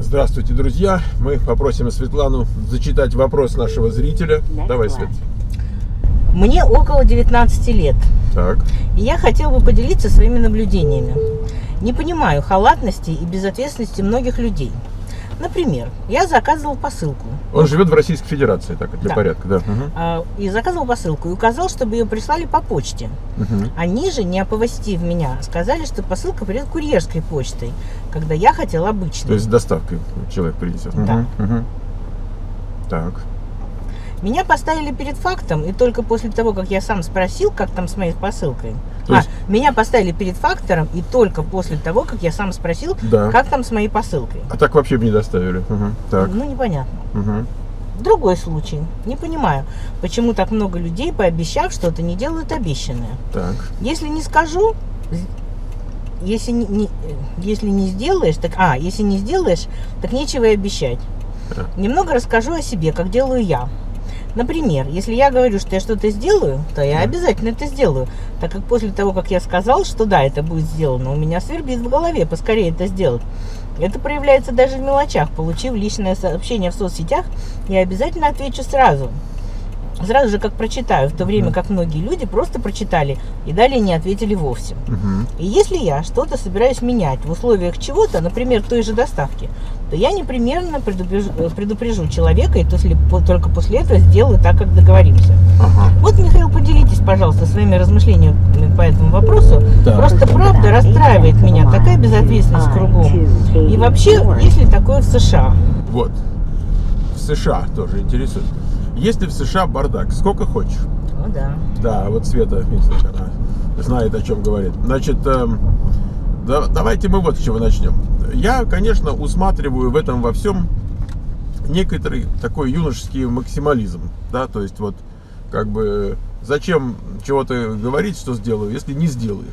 Здравствуйте, друзья. Мы попросим Светлану зачитать вопрос нашего зрителя. Давай, Свет. Мне около 19 лет, Так. и я хотел бы поделиться своими наблюдениями. Не понимаю халатности и безответственности многих людей. Например, я заказывал посылку. Он живет в Российской Федерации, так, для Да. порядка, да. А, И заказывал посылку и указал, чтобы ее прислали по почте. Мгм. Они же, не оповестив меня, сказали, что посылка придет курьерской почтой, когда я хотел обычной. То есть с доставкой человек принесет. Да. Мгм. Так. Меня поставили перед фактом, и только после того, как я сам спросил, как там с моей посылкой. То есть- А, меня поставили перед фактором, и только после того, как я сам спросил, Да. как там с моей посылкой. А так вообще бы не доставили. Мгм. Так. Ну, непонятно. Мгм. Другой случай. Не понимаю, почему так много людей, пообещав что-то, не делают обещанное. Так. Если не скажу, если не, не- если не сделаешь, так а, если не сделаешь, так нечего и обещать. Да. Немного расскажу о себе, как делаю я. Например, если я говорю, что я что-то сделаю, то я Да. обязательно это сделаю, так как после того, как я сказал, что да, это будет сделано, у меня свербит в голове поскорее это сделать. Это проявляется даже в мелочах. Получив личное сообщение в соцсетях, я обязательно отвечу сразу. Сразу же, как прочитаю, в то время как многие люди просто прочитали и далее не ответили вовсе. Мгм. И если я что-то собираюсь менять в условиях чего-то, например, той же доставки, то я непременно предупрежу, э, предупрежу человека, и то только после этого сделаю так, как договоримся. Ага. Вот, Михаил, поделитесь, пожалуйста, своими размышлениями по этому вопросу. Да. Просто правда расстраивает меня такая безответственность кругом. И вообще, есть ли такое в США? Вот. В США тоже интересует. Есть ли в США бардак? Сколько хочешь. Ну да. Да, вот Света, видите, она знает, о чем говорит. Значит, эм, да- давайте мы вот с чего начнем. Я, конечно, усматриваю в этом во всем некоторый такой юношеский максимализм, да, то есть вот как бы зачем чего-то говорить, что сделаю, если не сделаешь.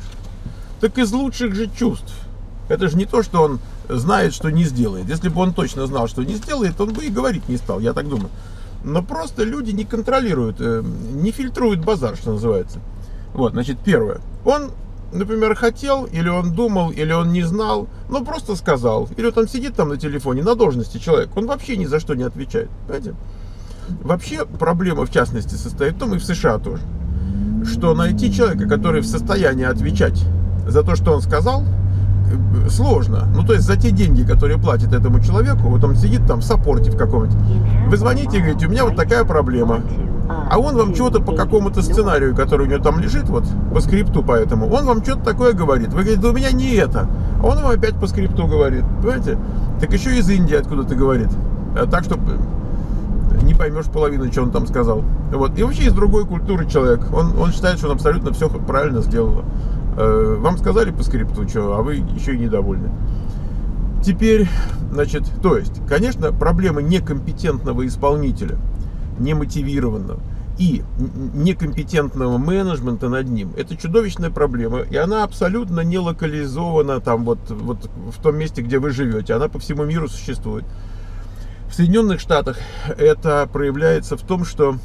Так из лучших же чувств. Это же не то, что он знает, что не сделает. Если бы он точно знал, что не сделает, он бы и говорить не стал, я так думаю. Но просто люди не контролируют, э, не фильтруют базар, что называется. Вот, значит, первое. Он, например, хотел, или он думал, или он не знал, но просто сказал. Или он сидит там на телефоне, на должности человек, он вообще ни за что не отвечает. Понимаете? Вообще проблема, в частности, состоит в том, и в США тоже, что найти человека, который в состоянии отвечать за то, что он сказал, сложно. Ну, то есть за те деньги, которые платят этому человеку, вот он сидит там в саппорте в каком-нибудь, вы звоните и говорите, у меня вот такая проблема. А он вам чего-то по какому-то сценарию, который у него там лежит, вот по скрипту поэтому, он вам что-то такое говорит. Вы говорите, да у меня не это. А он вам опять по скрипту говорит. Понимаете? Так еще из Индии откуда-то говорит. А Так что не поймешь половину, что он там сказал. Вот. И вообще из другой культуры человек. Он, он считает, что он абсолютно все правильно сделал. Э, Вам сказали по скрипту, что, а вы еще и недовольны. Теперь, значит, то есть, конечно, проблемы некомпетентного исполнителя, немотивированного и некомпетентного менеджмента над ним, это чудовищная проблема, и она абсолютно не локализована там вот, вот в том месте, где вы живете, она по всему миру существует. В Соединенных Штатах это проявляется в том, что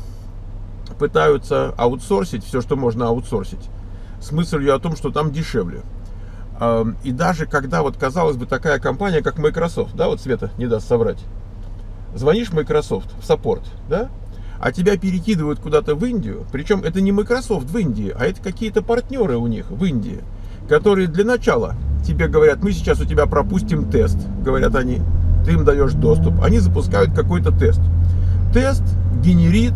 пытаются аутсорсить все, что можно аутсорсить, с мыслью о том, что там дешевле. И даже когда вот, казалось бы, такая компания, как Microsoft, да, вот Света не даст соврать, звонишь Microsoft, в саппорт, да, а тебя перекидывают куда-то в Индию, причем это не Microsoft в Индии, а это какие-то партнеры у них в Индии, которые для начала тебе говорят, мы сейчас у тебя пропустим тест, говорят они, ты им даешь доступ, они запускают какой-то тест. Тест генерит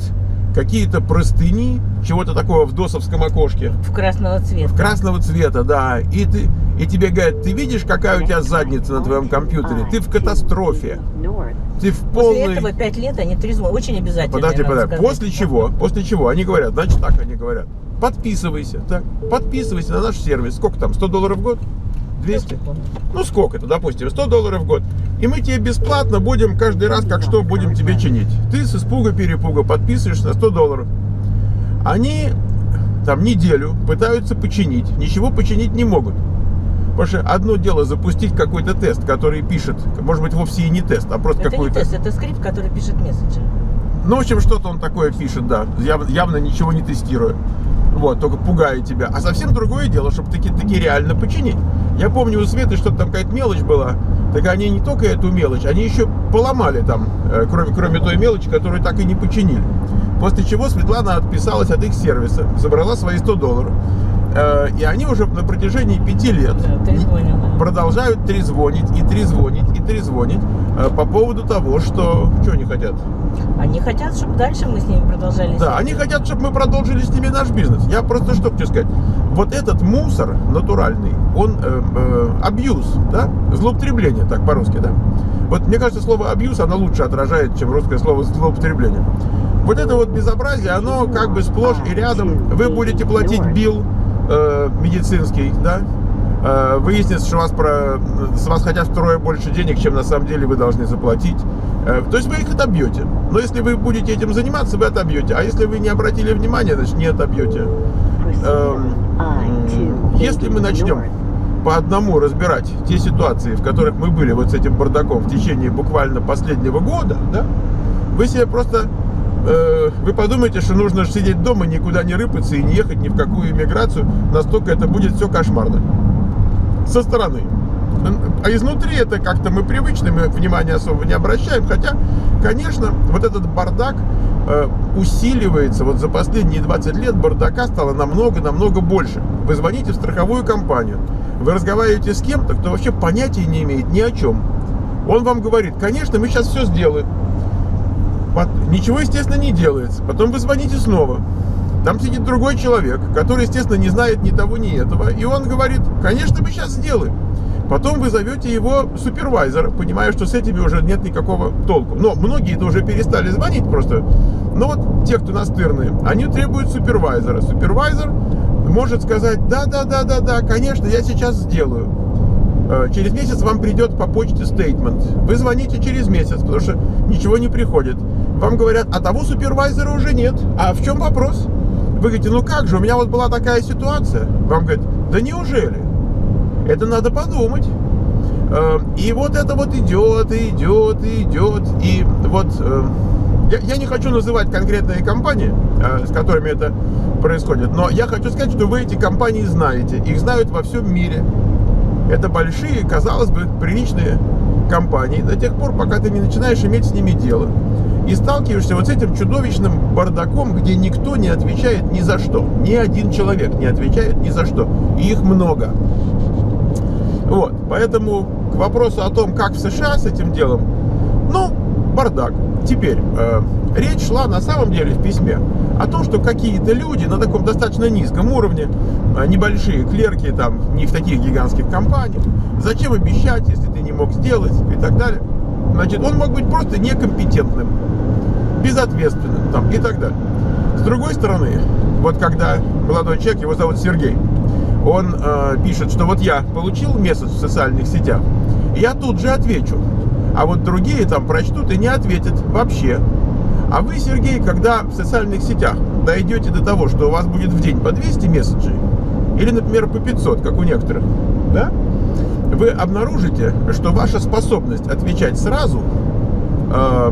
какие-то простыни, чего-то такого в досовском окошке, В красного цвета. красного цвета, да, и ты и тебе говорят, ты видишь, какая у тебя задница на твоем компьютере, ты в катастрофе, ты в После полной... этого пять лет они трезвы. Очень обязательно. Подожди, подожди. сказать. После чего? После чего? Они говорят, значит так они говорят. Подписывайся, так, подписывайся на наш сервис. Сколько там? 100 долларов в год? 200? Ну сколько это, допустим, 100 долларов в год. И мы тебе бесплатно будем каждый раз, как что, будем тебе чинить. Ты с испуга-перепуга подписываешься на 100 долларов. Они там неделю пытаются починить, ничего починить не могут. Потому что одно дело запустить какой-то тест, который пишет, может быть, вовсе и не тест, а просто Это не какой-то... тест, это скрипт, который пишет месседжи. Ну, в общем, что-то он такое пишет, да, яв- явно ничего не тестируя. вот, только пугает тебя. А совсем другое дело, чтобы таки, таки реально починить. Я помню, у Светы что-то там какая-то мелочь была, так они не только эту мелочь, они еще поломали там, э, кроме, кроме той мелочи, которую так и не починили. После чего Светлана отписалась от их сервиса, забрала свои 100 долларов. Э, и они уже на протяжении пяти лет да. продолжают трезвонить и трезвонить и трезвонить э, по поводу того, что... Что они хотят? Они хотят, чтобы дальше мы с ними продолжали. Да, они хотят, чтобы мы продолжили с ними наш бизнес. Я просто что хочу сказать. Вот этот мусор натуральный, он э, э, абьюз, да? Злоупотребление, так по-русски, да? Вот мне кажется, слово абьюз, оно лучше отражает, чем русское слово злоупотребление. Вот это вот безобразие, оно как бы сплошь и рядом. Вы будете платить бил э, медицинский, да? Э, Выяснится, что вас про, с вас хотят втрое больше денег, чем на самом деле вы должны заплатить. Э, То есть вы их отобьете. Но если вы будете этим заниматься, вы отобьете. А если вы не обратили внимания, значит не отобьете. М, Если мы начнем по одному разбирать те ситуации, в которых мы были вот с этим бардаком в течение буквально последнего года, да, вы себе просто э, вы подумаете, что нужно сидеть дома, никуда не рыпаться и не ехать ни в какую иммиграцию, настолько это будет все кошмарно. Со стороны. А изнутри это как-то мы привычны, мы внимания особо не обращаем. Хотя, конечно, вот этот бардак э, усиливается. Вот за последние 20 лет бардака стало намного-намного больше. Вы звоните в страховую компанию, вы разговариваете с кем-то, кто вообще понятия не имеет ни о чем. Он вам говорит, конечно, мы сейчас все сделаем. Ничего, естественно, не делается. Потом вы звоните снова. Там сидит другой человек, который, естественно, не знает ни того, ни этого. И он говорит, конечно, мы сейчас сделаем. Потом вы зовете его супервайзера, понимая, что с этими уже нет никакого толку. Но многие это уже перестали звонить просто. Но вот те, кто настырные, они требуют супервайзера. Супервайзер может сказать, да, да, да, да, да, конечно, я сейчас сделаю. Э, Через месяц вам придет по почте стейтмент. Вы звоните через месяц, потому что ничего не приходит. Вам говорят, а того супервайзера уже нет. А в чем вопрос? Вы говорите, ну как же, у меня вот была такая ситуация. Вам говорят, да неужели? Это надо подумать. Э, И вот это вот идет, и идет, и идет. И вот э, я, я не хочу называть конкретные компании, э, с которыми это происходит, но я хочу сказать, что вы эти компании знаете. Их знают во всем мире. Это большие, казалось бы, приличные компании до тех пор, пока ты не начинаешь иметь с ними дело. И сталкиваешься вот с этим чудовищным бардаком, где никто не отвечает ни за что. Ни один человек не отвечает ни за что. И их много. Вот, поэтому к вопросу о том, как в США с этим делом, ну, бардак. Теперь, э, речь шла на самом деле в письме о том, что какие-то люди на таком достаточно низком уровне, э, небольшие клерки там, не в таких гигантских компаниях, зачем обещать, если ты не мог сделать и так далее. Значит, он мог быть просто некомпетентным, безответственным там, и так далее. С другой стороны, вот когда молодой человек, его зовут Сергей, он э, пишет, что вот я получил месяц в социальных сетях, я тут же отвечу. А вот другие там прочтут и не ответят вообще. А вы, Сергей, когда в социальных сетях дойдете до того, что у вас будет в день по 200 месседжей, или, например, по 500, как у некоторых, да, вы обнаружите, что ваша способность отвечать сразу э,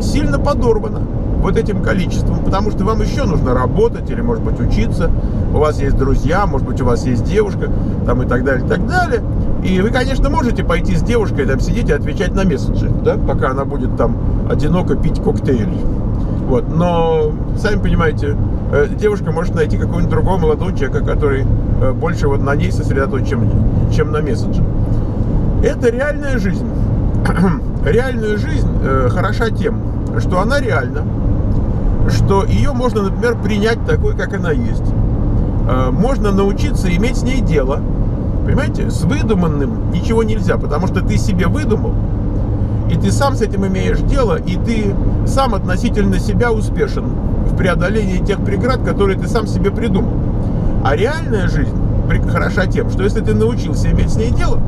сильно подорвана вот этим количеством, потому что вам еще нужно работать или, может быть, учиться, у вас есть друзья, может быть, у вас есть девушка, там и так далее, и так далее. И вы, конечно, можете пойти с девушкой, там, сидеть и отвечать на месседжи, да, пока она будет там одиноко пить коктейль. Вот, но, сами понимаете, э, девушка может найти какого-нибудь другого молодого человека, который э, больше вот на ней сосредоточен, чем, на месседже. Это реальная жизнь. Реальная жизнь э, хороша тем, что она реальна, что ее можно, например, принять такой, как она есть. Можно научиться иметь с ней дело. Понимаете, с выдуманным ничего нельзя, потому что ты себе выдумал, и ты сам с этим имеешь дело, и ты сам относительно себя успешен в преодолении тех преград, которые ты сам себе придумал. А реальная жизнь хороша тем, что если ты научился иметь с ней дело,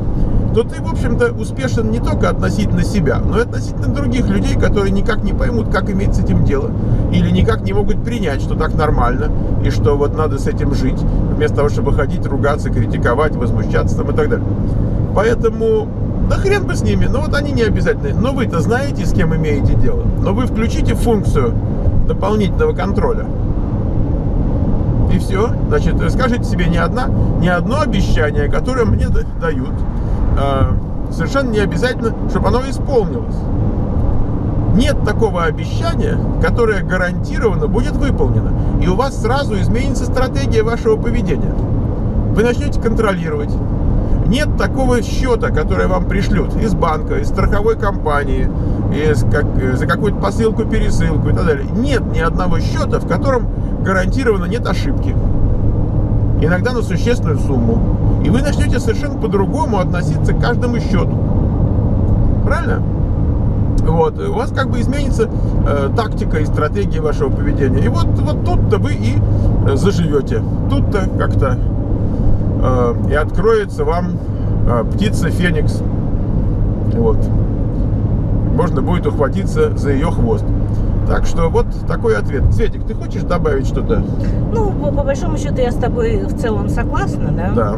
то ты, в общем-то, успешен не только относительно себя, но и относительно других людей, которые никак не поймут, как иметь с этим дело, или никак не могут принять, что так нормально, и что вот надо с этим жить, вместо того, чтобы ходить, ругаться, критиковать, возмущаться там и так далее. Поэтому, да хрен бы с ними, но вот они не обязательны. Но вы-то знаете, с кем имеете дело. Но вы включите функцию дополнительного контроля. И все. Значит, скажите себе не, одна, не одно обещание, которое мне дают, а, совершенно не обязательно, чтобы оно исполнилось. Нет такого обещания, которое гарантированно будет выполнено. И у вас сразу изменится стратегия вашего поведения. Вы начнете контролировать. Нет такого счета, который вам пришлют из банка, из страховой компании, из как, за какую-то посылку, пересылку и так далее. Нет ни одного счета, в котором гарантированно нет ошибки. Иногда на существенную сумму. И вы начнете совершенно по-другому относиться к каждому счету. Правильно? Вот, у вас как бы изменится э, тактика и стратегия вашего поведения. И вот, вот тут-то вы и э, заживете. Тут-то как-то э, и откроется вам э, птица Феникс. Вот. Можно будет ухватиться за ее хвост. Так что вот такой ответ. Светик, ты хочешь добавить что-то? Ну, по, по большому счету я с тобой в целом согласна, да? Да.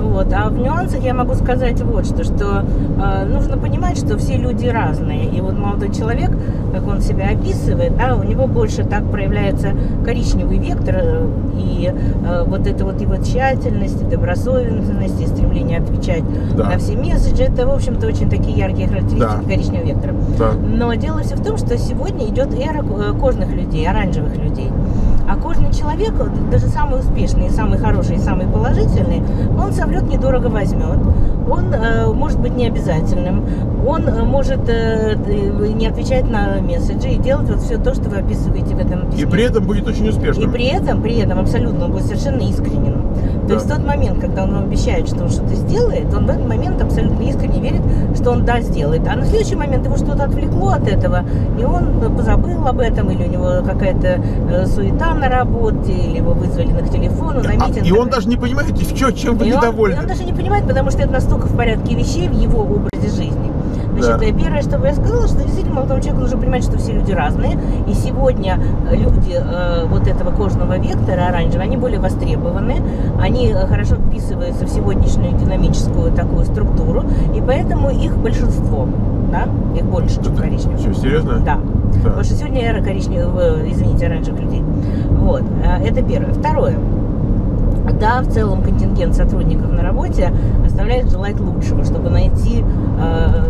Вот. А в нюансах я могу сказать вот что, что э, нужно понимать, что все люди разные. И вот молодой человек, как он себя описывает, да, у него больше так проявляется коричневый вектор э, и э, вот это вот его тщательность, добросовестность и стремление отвечать да. на все месседжи, это, в общем-то, очень такие яркие характеристики да. коричневого вектора. Да. Но дело все в том, что сегодня идет э, кожных людей, оранжевых людей. А кожный человек, даже самый успешный, самый хороший, самый положительный, он соврет недорого возьмет. Он э, может быть необязательным. Он э, может э, не отвечать на месседжи и делать вот все то, что вы описываете в этом письме. И при этом будет очень успешным. И при этом, при этом абсолютно он будет совершенно искренним. То есть в тот момент, когда он вам обещает, что он что-то сделает, он в этот момент абсолютно искренне верит, что он да, сделает. А на следующий момент его что-то отвлекло от этого, и он позабыл об этом, или у него какая-то э, суета на работе, или его вызвали на телефону, на митинг. А, и он даже не понимает, в чем, чем вы и недовольны. Он, и он даже не понимает, потому что это настолько в порядке вещей в его образе жизни. Значит, да. первое, что я сказала, что действительно молодому человеку нужно понимать, что все люди разные. И сегодня люди э, вот этого кожного вектора оранжевого, они более востребованы, они э, хорошо вписываются в сегодняшнюю динамическую такую структуру, и поэтому их большинство, да, их больше, чем коричневых. Что, серьезно? Да. да. Потому что сегодня эра коричневых, э, извините, оранжевых людей. Вот, э, это первое. Второе. Да, в целом контингент сотрудников на работе оставляет желать лучшего, чтобы найти э,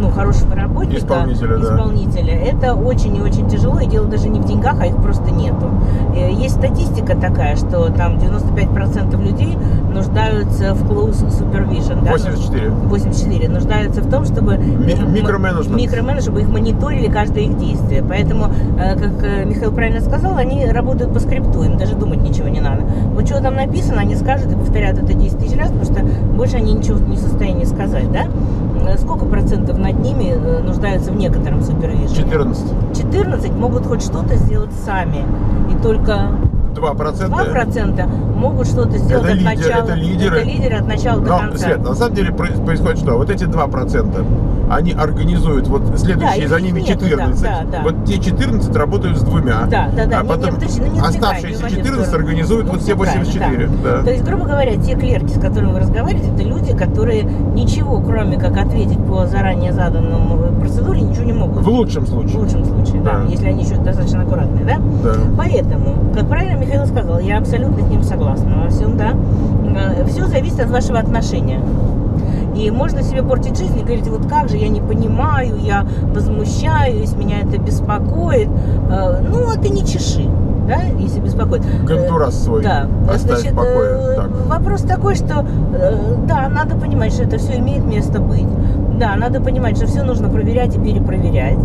ну, хорошего работника, исполнителя, исполнителя да. это очень и очень тяжело, и дело даже не в деньгах, а их просто нету. Э, есть статистика такая, что там 95% людей нуждаются в close supervision. 84. Да? 84. Нуждаются в том, чтобы... Микроменеджмент. Микроменеджмент, чтобы их мониторили каждое их действие. Поэтому, э, как э, Михаил правильно сказал, они работают по скрипту, им даже думать ничего не надо. Вот что там написано, они скажут и повторят это 10 тысяч раз, потому что больше они ничего не в состоянии сказать, да? Сколько процентов над ними нуждаются в некотором супервизоре? 14. 14 могут хоть что-то сделать сами. И только 2%. 2% могут что-то сделать это от лидер, начала. Это лидеры. Это лидеры от начала Но, до конца. Свет, на самом деле происходит что? Вот эти 2%, они организуют, вот следующие да, за ними нету, 14. Да, да, вот те 14 работают с двумя. Да, да, да. А потом не, не, не, оставшиеся 14 организуют ну, вот все 84. Да. Да. То есть, грубо говоря, те клерки, с которыми вы разговариваете, это люди, которые ничего, кроме как ответить по заранее заданному процедуре, ничего не могут. В лучшем случае. В лучшем случае, да. да. Если они еще достаточно аккуратные, да? Да. Поэтому, как правильно Михаил сказал, я абсолютно с ним согласна во всем, да. Э, Все зависит от вашего отношения. И можно себе портить жизнь и говорить, вот как же, я не понимаю, я возмущаюсь, меня это беспокоит. Э, ну, а ты не чеши да, если беспокоит. Гондурас свой да. оставь Значит, в покое. Э, так. Вопрос такой, что да, надо понимать, что это все имеет место быть. Да, надо понимать, что все нужно проверять и перепроверять.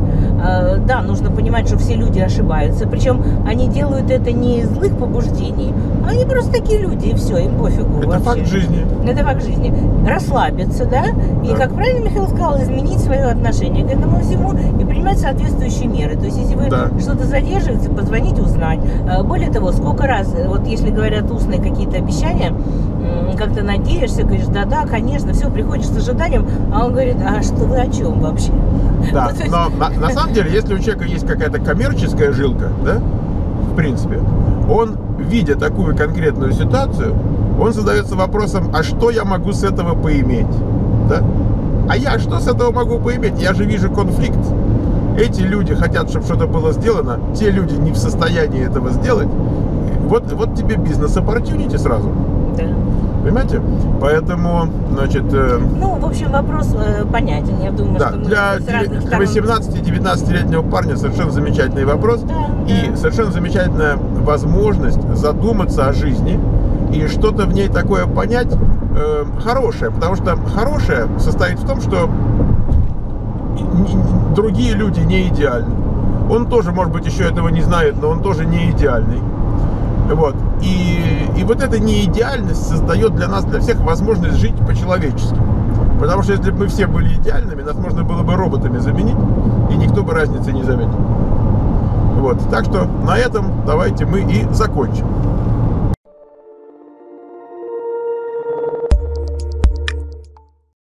Да, нужно понимать, что все люди ошибаются. Причем они делают это не из злых побуждений, а они просто такие люди, и все, им пофигу. Это вообще. факт жизни. Это факт жизни. Расслабиться, да, и, да. как правильно Михаил сказал, изменить свое отношение к этому всему и принимать соответствующие меры. То есть, если вы да. что-то задерживаете, позвонить, узнать. Более того, сколько раз, вот если говорят устные какие-то обещания, как ты надеешься, говоришь, да-да, конечно, все, приходишь с ожиданием, а он говорит, а что вы о чем вообще? Да, ну, но на, на самом деле, если у человека есть какая-то коммерческая жилка, да, в принципе, он, видя такую конкретную ситуацию, он задается вопросом, а что я могу с этого поиметь, да? А я что с этого могу поиметь? Я же вижу конфликт. Эти люди хотят, чтобы что-то было сделано, те люди не в состоянии этого сделать. Вот, вот тебе бизнес-оппортюнити сразу. Да. Понимаете? Поэтому, значит, э, Ну, в общем, вопрос э, понятен. Я думаю, да, что для для сторон- 18-19-летнего парня совершенно замечательный вопрос. Да, И да. совершенно замечательная возможность задуматься о жизни и что-то в ней такое понять э, хорошее. Потому что хорошее состоит в том, что другие люди не идеальны. Он тоже, может быть, еще этого не знает, но он тоже не идеальный. Вот. И, и вот эта неидеальность создает для нас, для всех возможность жить по-человечески. Потому что если бы мы все были идеальными, нас можно было бы роботами заменить, и никто бы разницы не заметил. Вот. Так что на этом давайте мы и закончим.